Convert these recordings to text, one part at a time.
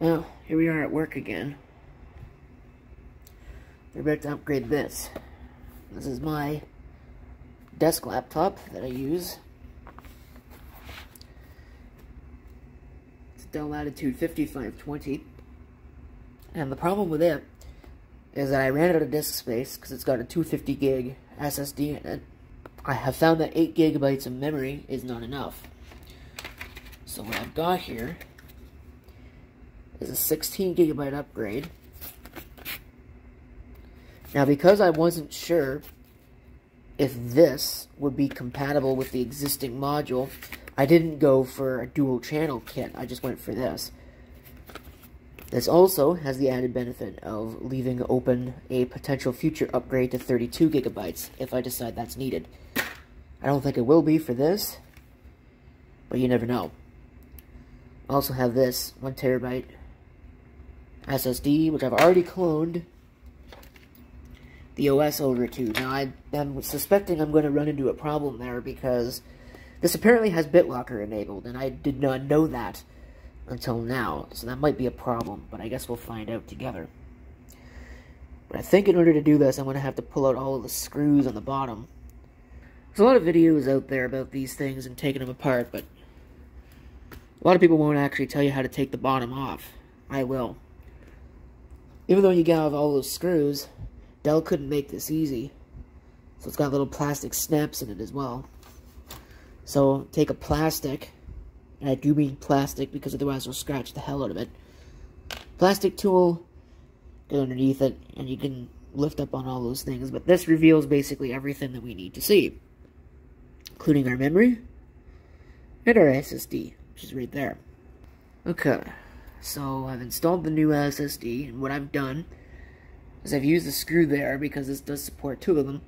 Well, here we are at work again. We're about to upgrade this. This is my desk laptop that I use. It's Dell Latitude 5520. And the problem with it is that I ran out of disk space because it's got a 250 gig SSD in it. I have found that 8 gigabytes of memory is not enough. So what I've got here is a 16 gigabyte upgrade. Now because I wasn't sure if this would be compatible with the existing module, I didn't go for a dual channel kit, I just went for this. This also has the added benefit of leaving open a potential future upgrade to 32 gigabytes if I decide that's needed. I don't think it will be for this, but you never know. I also have this 1 terabyte SSD, which I've already cloned the OS over to. Now, I am suspecting I'm going to run into a problem there because this apparently has BitLocker enabled, and I did not know that until now, so that might be a problem, but I guess we'll find out together. But I think in order to do this, I'm going to have to pull out all the screws on the bottom. There's a lot of videos out there about these things and taking them apart, but a lot of people won't actually tell you how to take the bottom off. I will. Even though you got all those screws, Dell couldn't make this easy. So it's got little plastic snaps in it as well. So take a plastic and I do mean plastic because otherwise we will scratch the hell out of it. Plastic tool, get underneath it, and you can lift up on all those things. But this reveals basically everything that we need to see, including our memory and our SSD, which is right there. Okay, so I've installed the new SSD, and what I've done is I've used the screw there because this does support two of them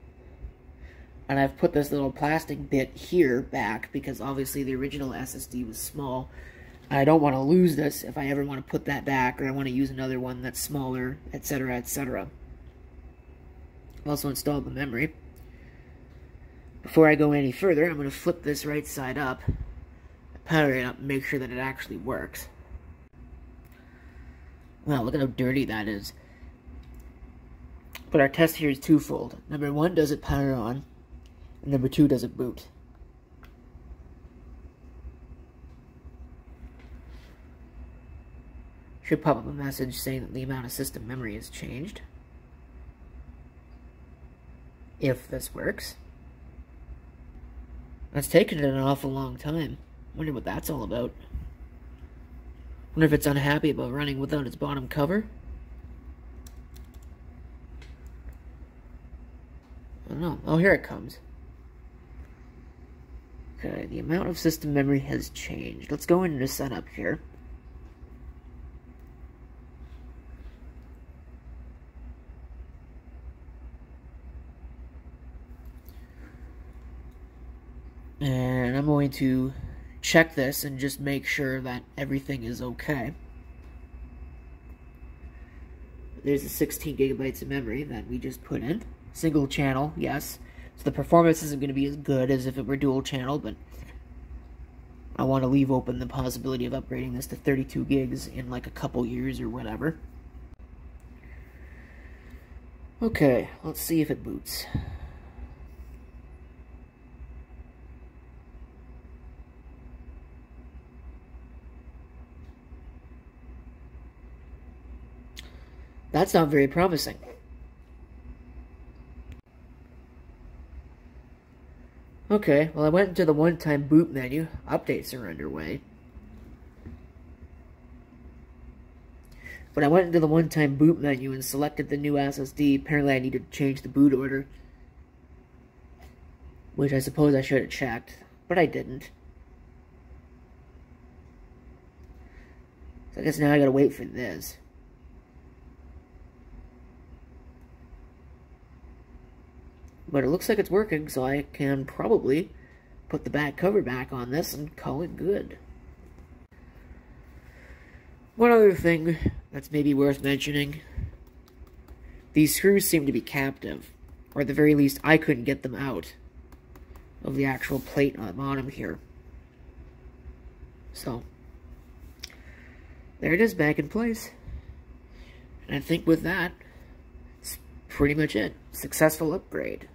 and I've put this little plastic bit here back because obviously the original SSD was small. I don't want to lose this if I ever want to put that back or I want to use another one that's smaller, etc., etc. I've also installed the memory. Before I go any further, I'm going to flip this right side up, power it up, make sure that it actually works. Wow, look at how dirty that is. But our test here is twofold. Number one, does it power on? And number two doesn't boot. Should pop up a message saying that the amount of system memory has changed. If this works. That's taken it an awful long time. Wonder what that's all about. Wonder if it's unhappy about running without its bottom cover. I don't know. Oh, here it comes. Okay, the amount of system memory has changed. Let's go into setup here. And I'm going to check this and just make sure that everything is okay. There's the 16 gigabytes of memory that we just put in. Single channel, yes. So the performance isn't going to be as good as if it were dual channel, but I want to leave open the possibility of upgrading this to 32 gigs in like a couple years or whatever. Okay, let's see if it boots. That's not very promising. Okay, well I went into the one-time boot menu. Updates are underway. When I went into the one-time boot menu and selected the new SSD, apparently I needed to change the boot order. Which I suppose I should have checked, but I didn't. So I guess now I gotta wait for this. But it looks like it's working, so I can probably put the back cover back on this and call it good. One other thing that's maybe worth mentioning. These screws seem to be captive. Or at the very least, I couldn't get them out of the actual plate on the bottom here. So, there it is back in place. And I think with that, it's pretty much it. Successful upgrade.